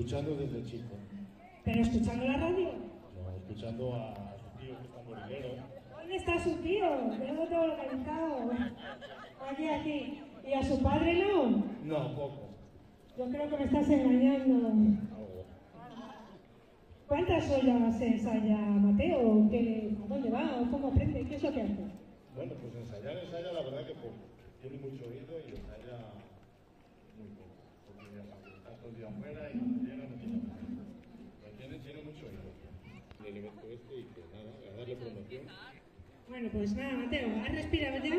Escuchando desde chico. ¿Pero escuchando la radio? No, escuchando a su tío que está morilero. ¿Dónde está su tío? Yo lo tengo localizado. Aquí, aquí. ¿Y a su padre no? No, poco. Yo creo que me estás engañando. ¿Cuántas horas ensaya Mateo? ¿Qué, ¿A dónde va? ¿O ¿Cómo aprende? ¿Qué es lo que hace? Bueno, pues ensayar, ensaya la verdad que poco. Tiene mucho oído y ensaya muy poco. Porque está todo el día afuera y cuando llega no tiene nada. Pero tiene, tiene mucho oído. El evento este y que nada, a darle promoción. Bueno, pues nada, Mateo, ¿has respirado ya?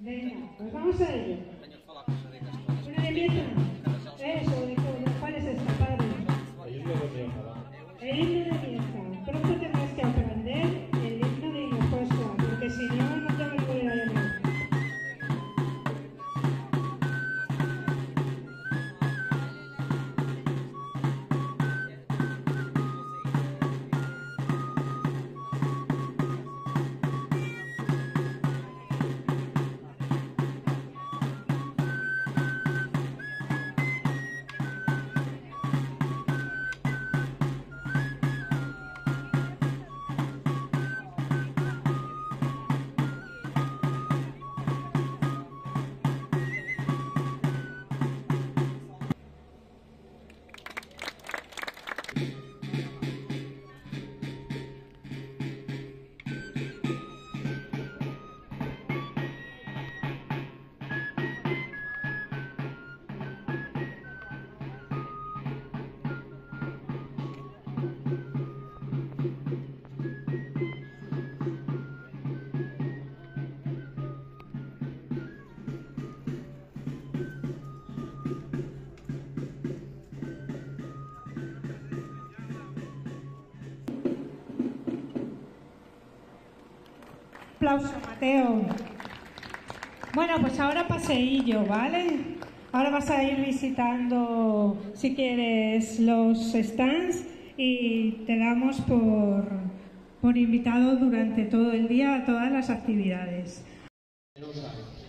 Venga, pues vamos a ello. Una de Aplauso, Mateo. Bueno, pues ahora paseillo, ¿vale? Ahora vas a ir visitando, si quieres, los stands y te damos por, por invitado durante todo el día a todas las actividades.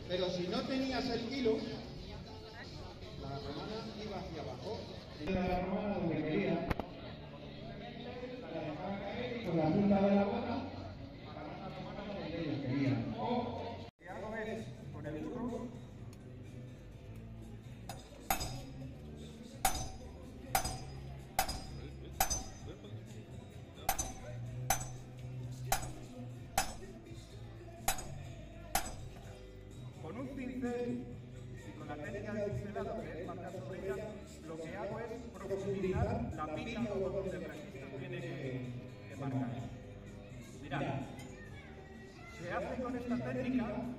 Pero si no tenías el kilo, la romana iba hacia abajo.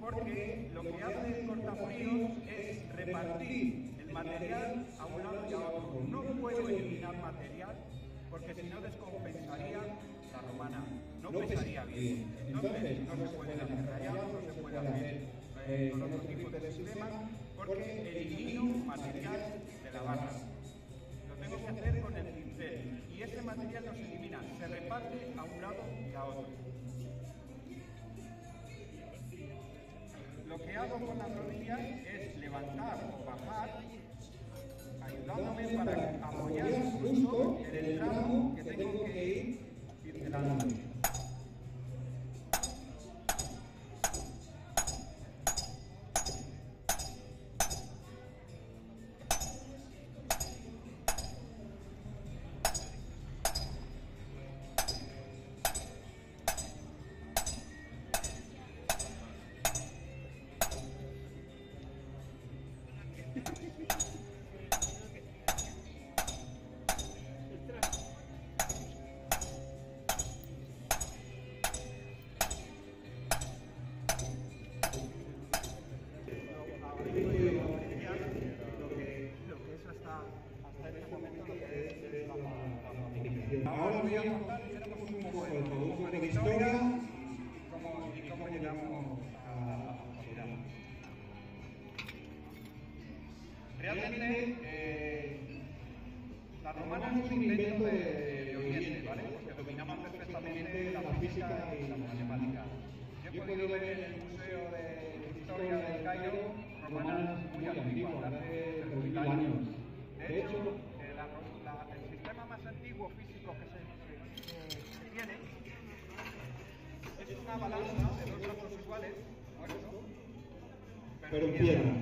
Porque lo que hace el cortafríos es repartir el material a un lado y a otro. No puedo eliminar material porque si no descompensaría la romana, no pesaría bien. Entonces no se puede hacer rayado, no se puede hacer eh, con otro tipo de sistemas porque elimino material de la barra. Lo tengo que hacer con el pincel y ese material no se elimina, se reparte a un lado y a otro. Hago con las rodillas es levantar o bajar, ayudándome para apoyar justo en el tramo que tengo que ir pincelando. Realmente, eh, la romana no es un invento de, de Oriente, ¿vale? Porque dominaban perfectamente la física y la matemática. Yo he podido ver en el Museo de Historia del Cairo romanas muy antiguas, de hace 3.000 años. De hecho, eh, la- la- el sistema más antiguo físico que se, tiene es una balanza de dos brazos iguales, esto, Pero en piedra.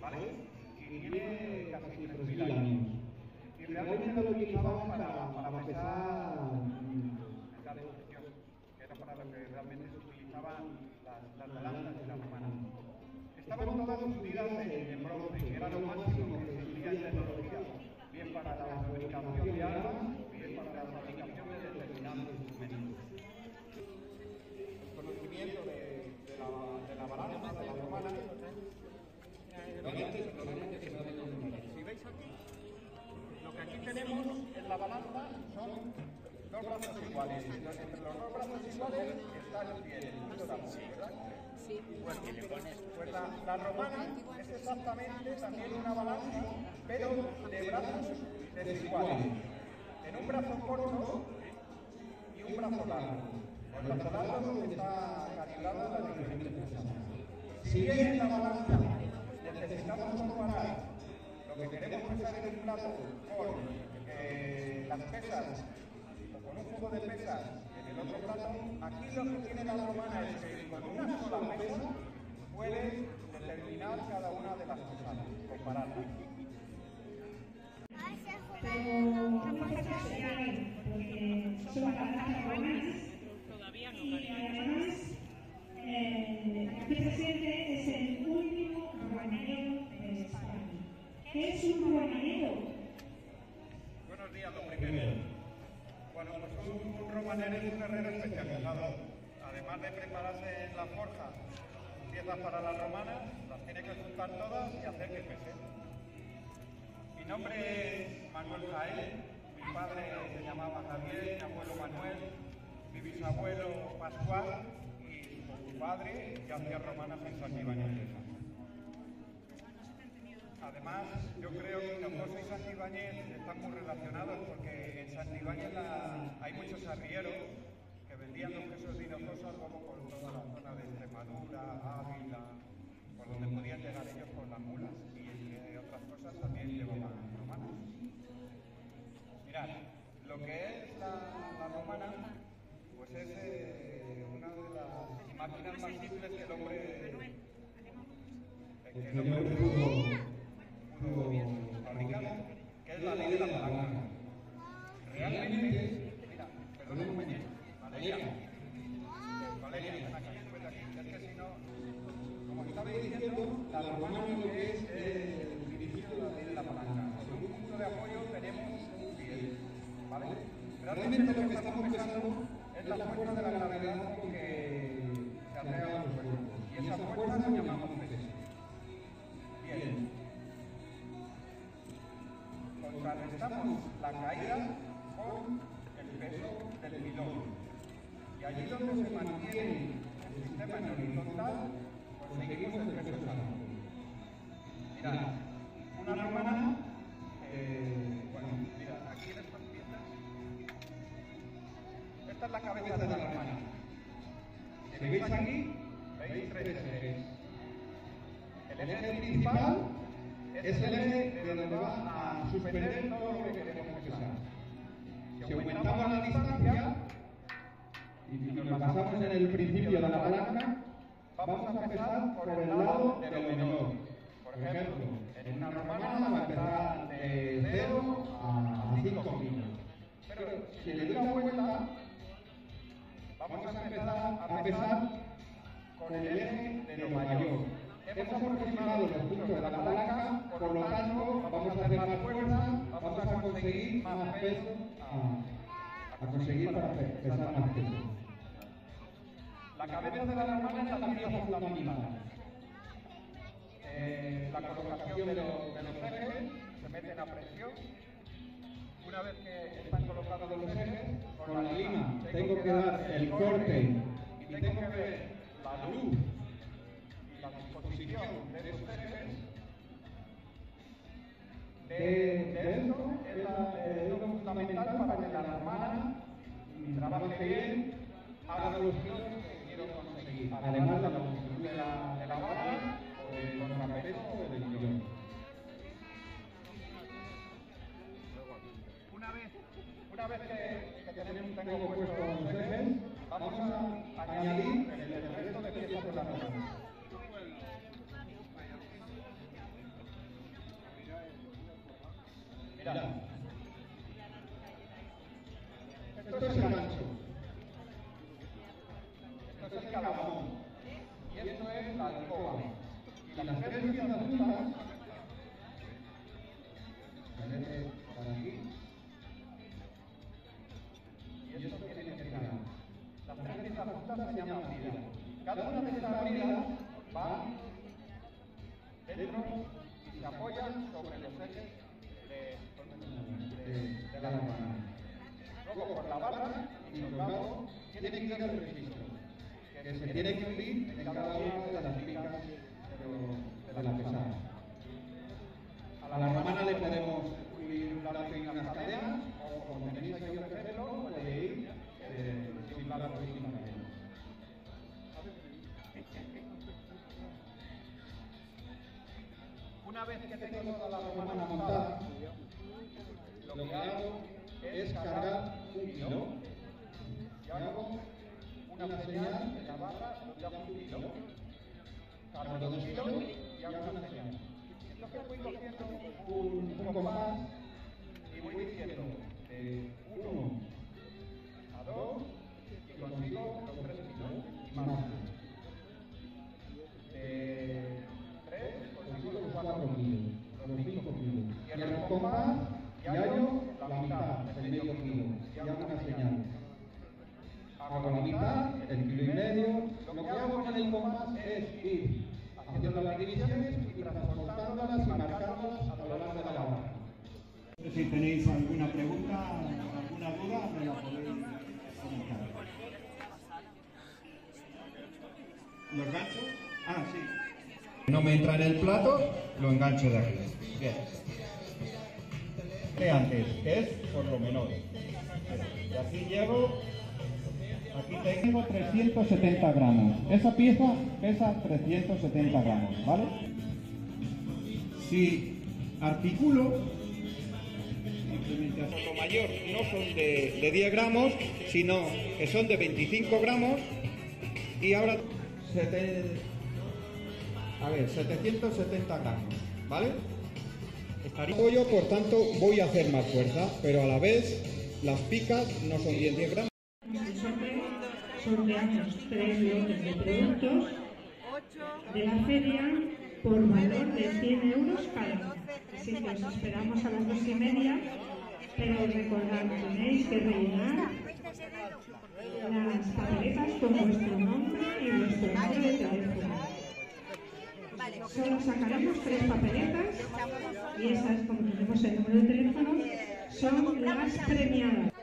¿vale? Y tiene casi 3.000 3.000 años. Y realmente lo utilizaban para, para pesar que era para lo que realmente se utilizaban las, las balanzas de la romana. Estaban todas fundidas en, en bronce, que era lo máximo que existía en tecnología, bien para la fabricación de armas, bien para la fabricación de determinados instrumentos. El conocimiento de, de la, de la balanza, de la romana, si veis aquí, lo que aquí tenemos en la balanza son dos brazos iguales. Entre los dos brazos iguales está el pie, el punto ¿verdad? Pues, pues la, la romana es exactamente también una balanza, pero de brazos desiguales. En un brazo corto y un brazo largo. El brazo largo está calibrado las diferentes. Si bien en la balanza necesitamos comparar lo que queremos pesar en un plato con eh, las pesas un juego de pesas en el otro plato, aquí lo que tiene la romana es que con una sola pesa puede determinar cada una de las pesadas, compararlas. Pero ¿qué pasa que hay? Porque son balanzas romanas y además eh, aquí es el último romanero de España. ¿Qué es un romanero? Buenos días, lo primero. Bueno, pues un, un romanero es un herrero especializado. Además de prepararse en la forja piezas para las romanas, las tiene que juntar todas y hacer que pesen. Mi nombre es Manuel Jaén, mi padre se llamaba Javier, mi abuelo Manuel, mi bisabuelo Pascual y su padre ya hacía romanas en San Ibáñez. Además, yo creo que Hinojosa y Santibáñez están muy relacionados porque en Santibáñez la- hay muchos arrieros que vendían los quesos de Hinojosa luego por toda la zona de Extremadura, Ávila, por donde podían llegar ellos con las mulas y entre otras cosas también llevaban romanas. Mirad, lo que es la, la romana, pues es eh, una de las máquinas más simples que el hombre, que el hombre Contrarrestamos la caída con el peso del pilón. Y allí donde se mantiene el sistema en horizontal, conseguimos el peso exacto. Mirad, una romana, eh, bueno, mirad, aquí en estas piezas, esta es la cabeza de la romana. Si veis aquí, veis tres ejes. El eje principal es el eje de donde va a suspender todo lo que queremos pesar. Si aumentamos la distancia y nos basamos en el principio de la palanca, vamos a pesar por el lado de lo menor. Por ejemplo, en una romana vamos a empezar de 0 a 5 kilos. Pero si le doy la vuelta, vamos a empezar a pesar con el eje de lo mayor. Hemos aproximado los puntos de la palanca, tanto, vamos a hacer más fuerza, vamos a conseguir más peso, a, conseguir para pe- pesar más peso. La cabeza de la romana es la pieza fundamental. Eh, la colocación de, los- de ejes se meten a presión. Una vez que están colocados los ejes, con la lima tengo que dar el corte y tengo que ver la luz la disposición de esos ejes. De, de esto es, la- es lo fundamental para que la romana trabaje bien, haga los que quiero conseguir. Además de la Mirad. Esto es el gancho. Esto es el calamón. Y esto es la alcoba. Y las tres piezas juntas se para aquí. Y esto tiene que girar. Las tres piezas juntas se llaman vidas. Cada una de estas vidas va dentro y se apoya sobre los ejes de, de, de la hermana. Luego por la barra y los lados tiene que ir el registro, que se tiene que unir en cada una de las picas de, la pesada. A la romana le podemos unir un lápiz y unas cadenas, o como tenéis ahí un ejemplo, puede ir eh, sin lápiz y sin cadenas. Una vez que tengo toda la romana es cargar un kilo. Y hago una señal en la barra donde hago un kilo. Cargo dos kilos y hago una señal. Entonces voy cogiendo un, un compás y voy diciendo de 1 a 2 y consigo los 3 kilos y más. De 3 consigo los 4 kilos, los 5 kilos. Y el compás y hallo la mitad, el medio kilo, y hago una señal. Hago la mitad, el kilo y medio. Lo que hago con el compás es ir haciendo las divisiones y transportándolas y marcándolas a lo largo de la barra. Si tenéis alguna pregunta, alguna duda, me la podéis comentar. ¿Los ganchos? Ah, sí. No me entra en el plato, lo engancho de aquí. Bien. De antes, que es por lo menor. Y así llego. Aquí tengo 370 gramos. Esa pieza pesa 370 gramos, ¿vale? Si articulo, simplemente Lo mayor no son de, de 10 gramos, sino que son de 25 gramos. Y ahora, sete- a ver, 770 gramos, ¿vale? Estaría por tanto, voy a hacer más fuerza, pero a la vez las picas no son 10, 10 gramos. sorteamos tres lotes de productos de la feria por valor de 100 euros cada. Así que os esperamos a las dos y media, pero recordad, tenéis que rellenar las papeletas con vuestro nombre y vuestro número de teléfono. Solo sacaremos tres papeletas y esas, como tenemos el número de teléfono, son las premiadas.